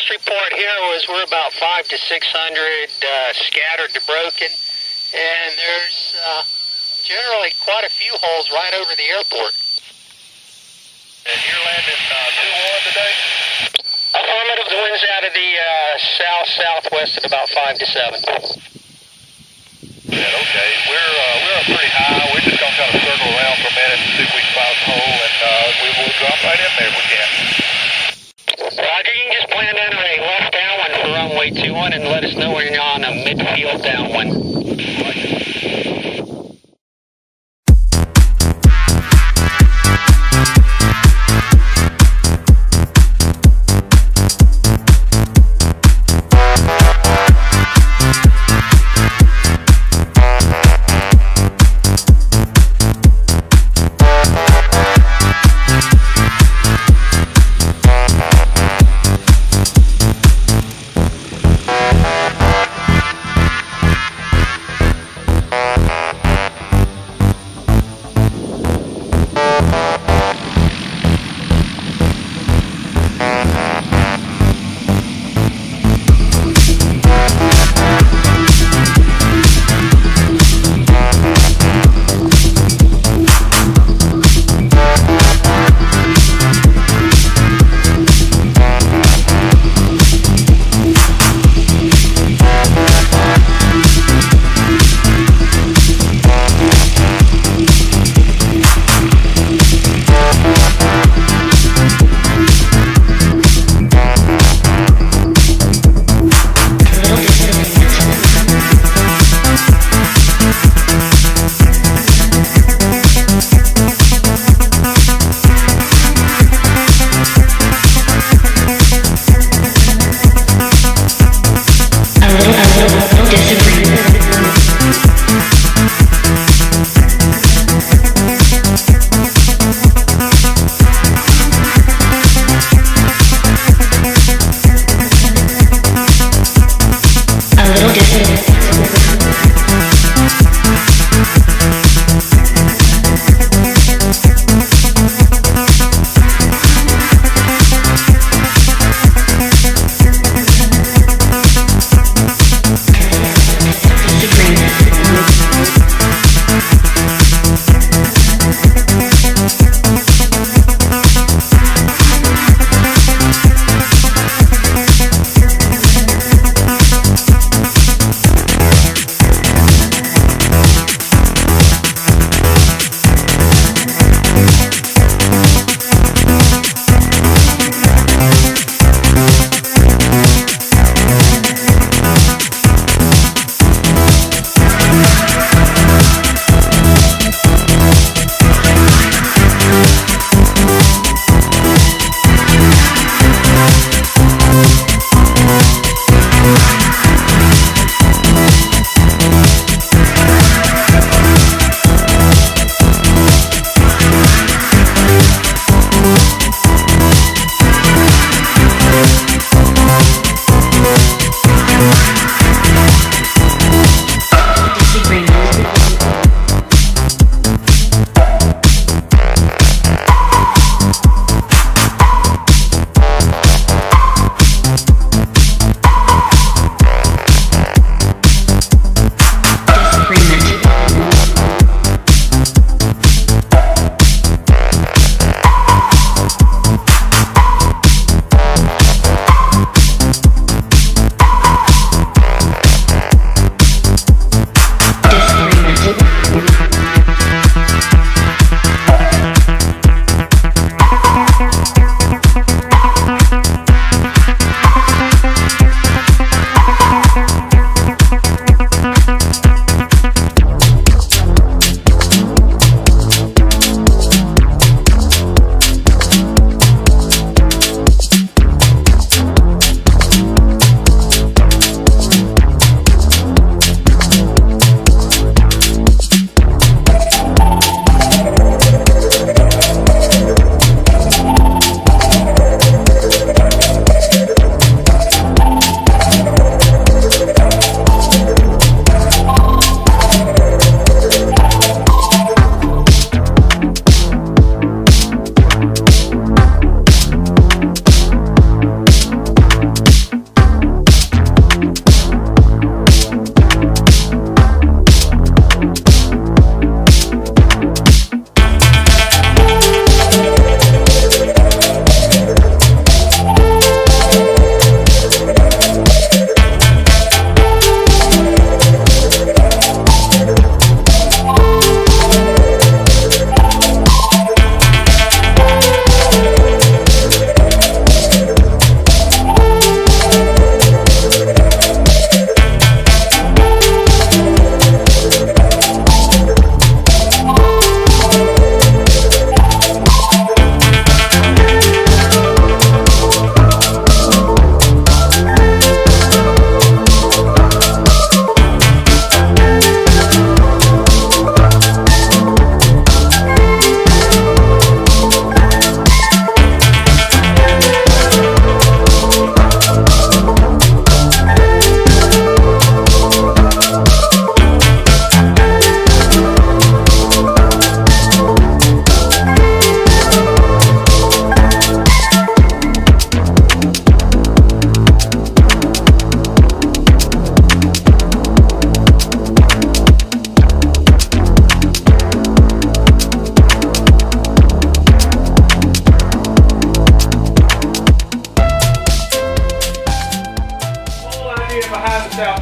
last report here was we're about five to six hundred uh, scattered to broken, and there's uh, generally quite a few holes right over the airport. And you're landing uh, 2-1 today? Affirmative, the wind's out of the uh, south-southwest at about 5 to 7. Yeah, okay. We're, uh, we're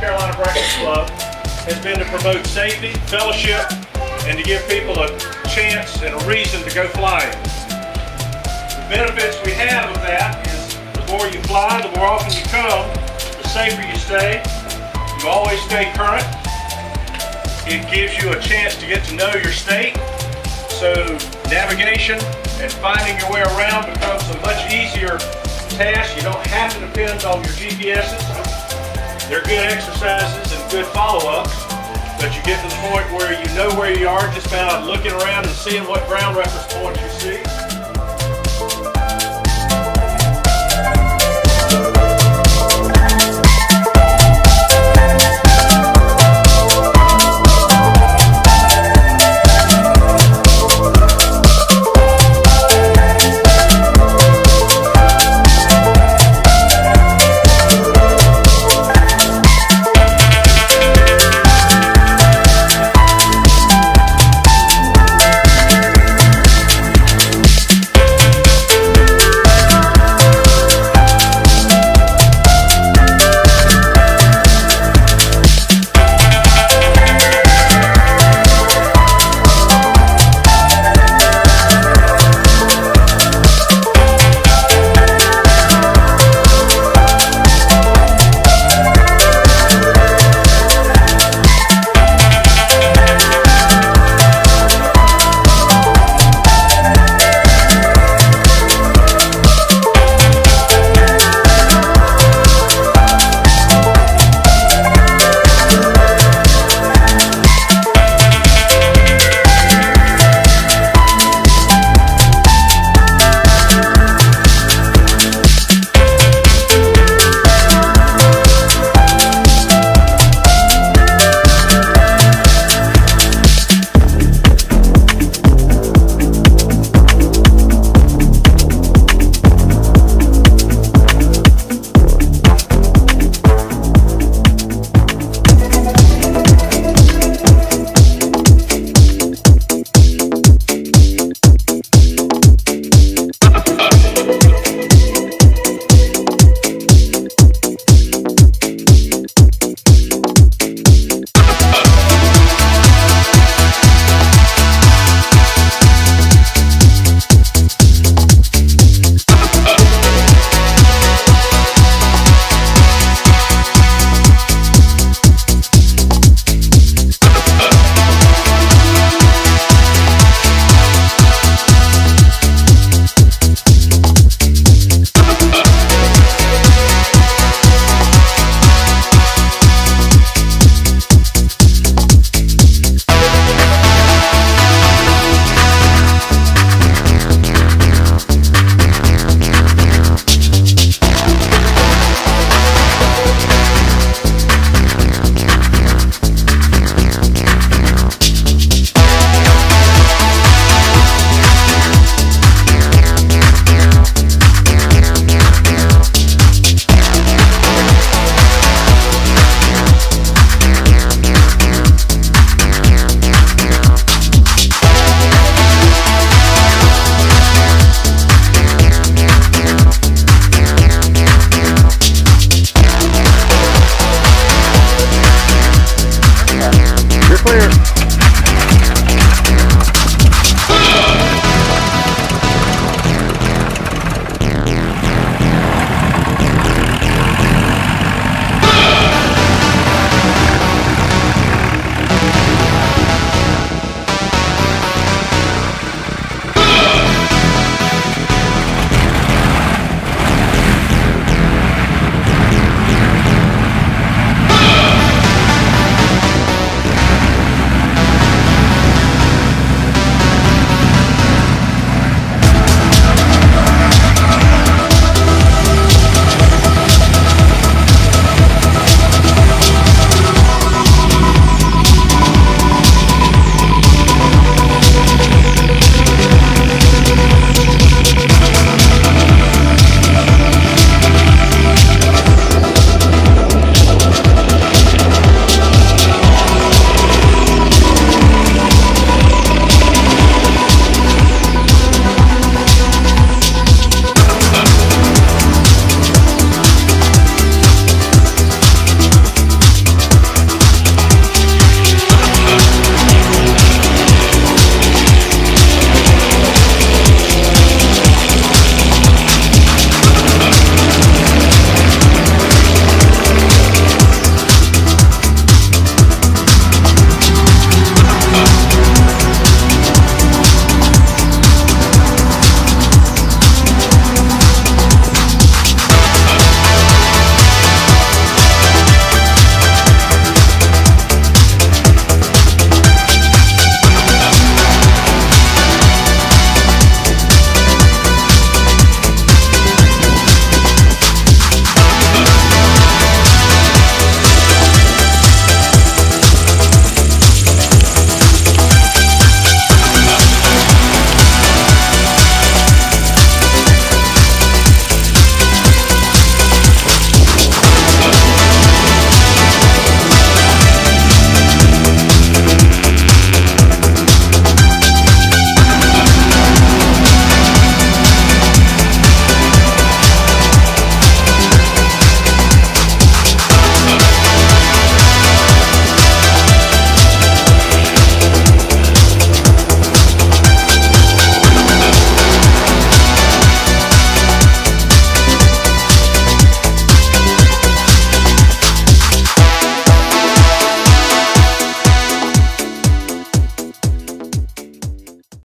Club has been to promote safety, fellowship, and to give people a chance and a reason to go flying. The benefits we have of that is the more you fly, the more often you come, the safer you stay. You always stay current. It gives you a chance to get to know your state. So navigation and finding your way around becomes a much easier task. You don't have to depend on your GPSs. They're good exercises and good follow-ups, but you get to the point where you know where you are just by looking around and seeing what ground reference points you see.